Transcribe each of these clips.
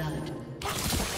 blood.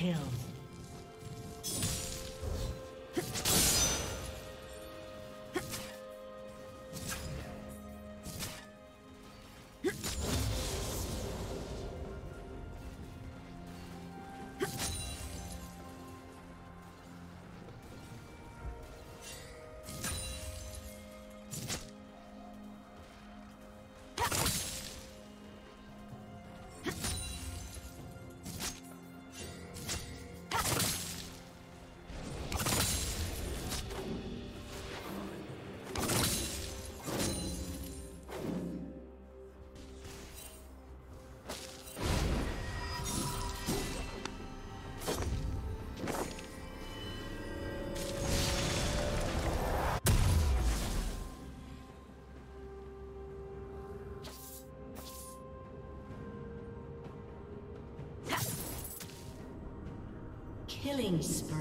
Kill. Killing spree.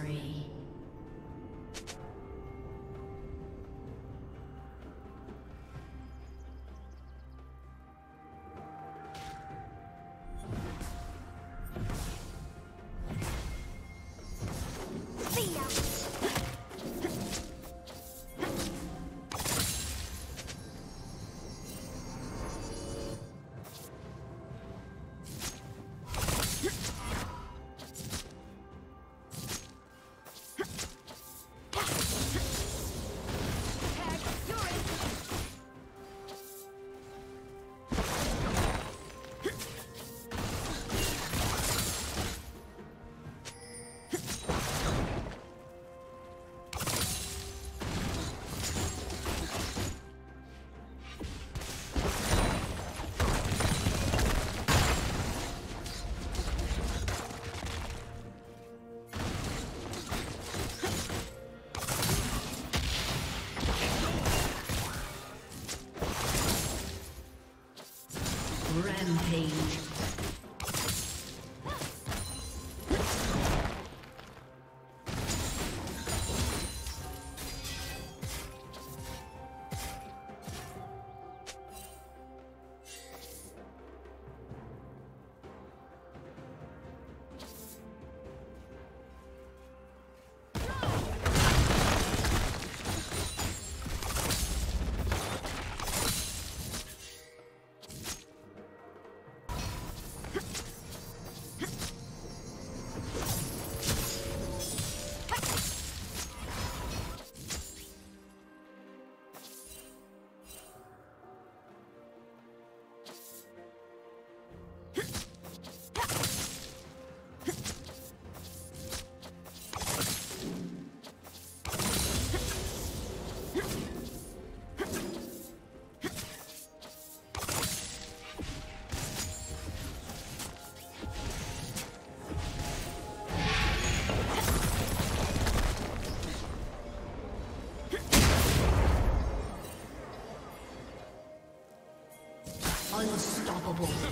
double.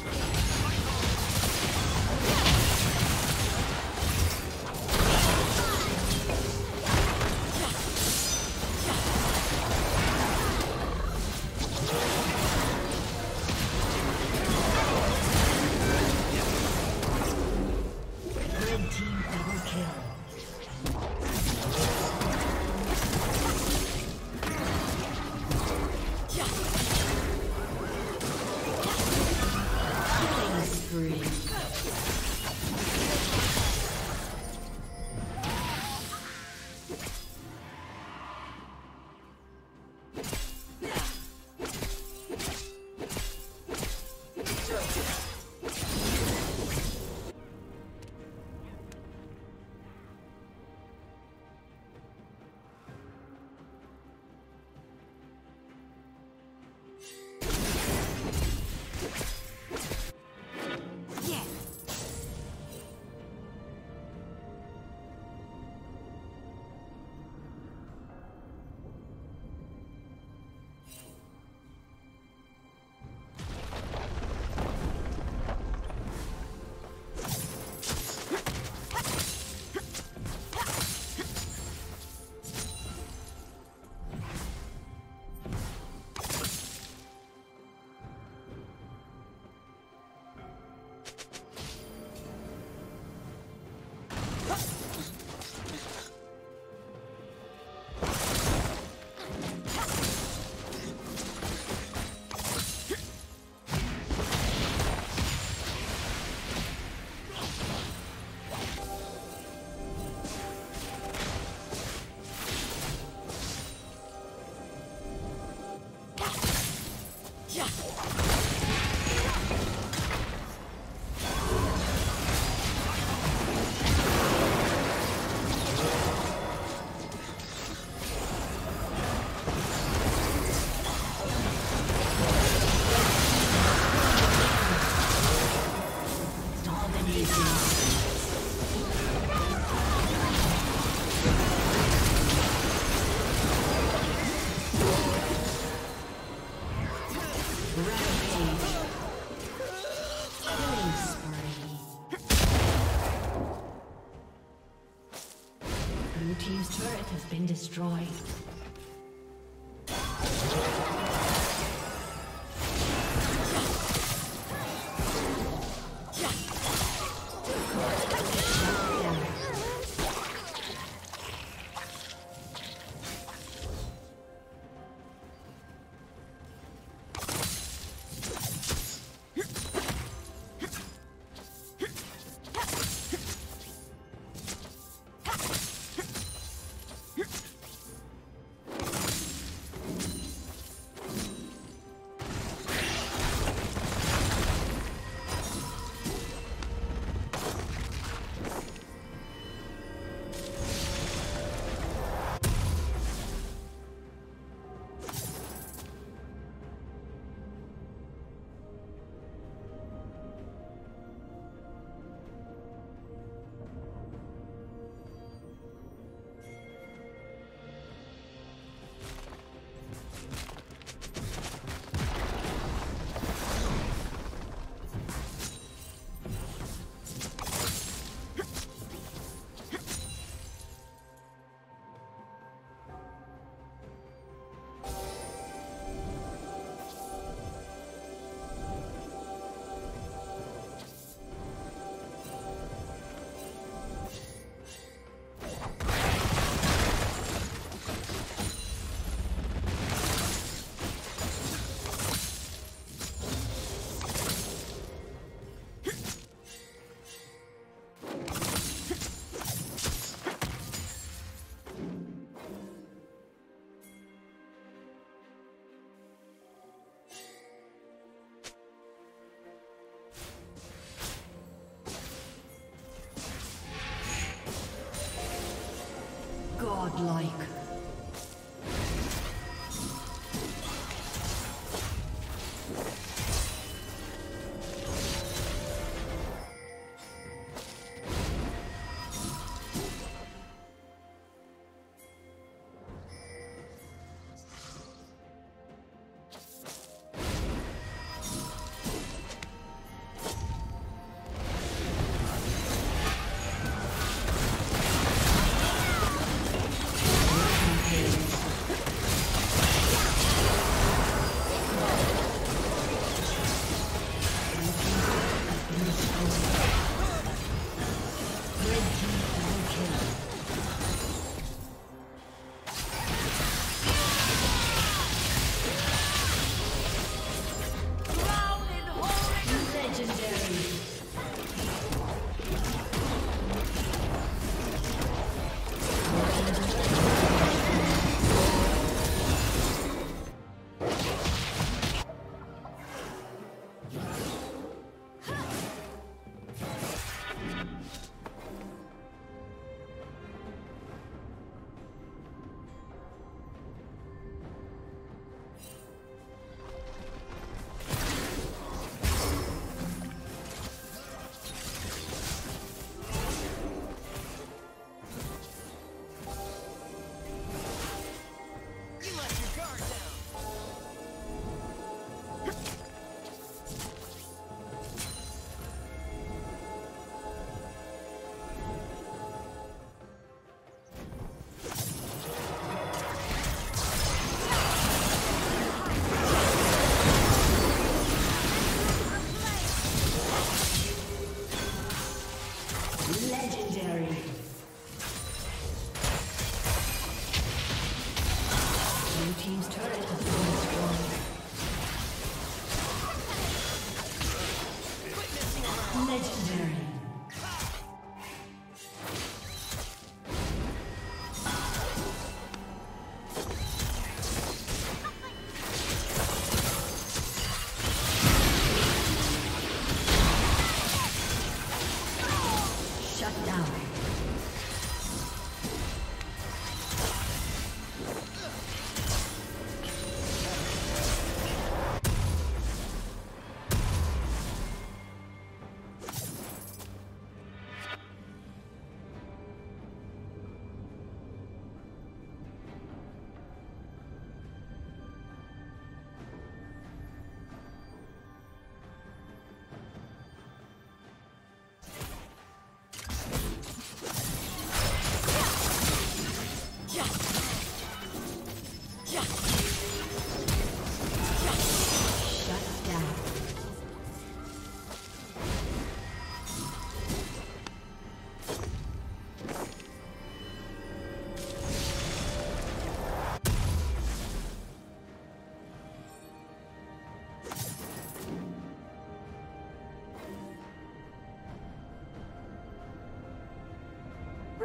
Godlike.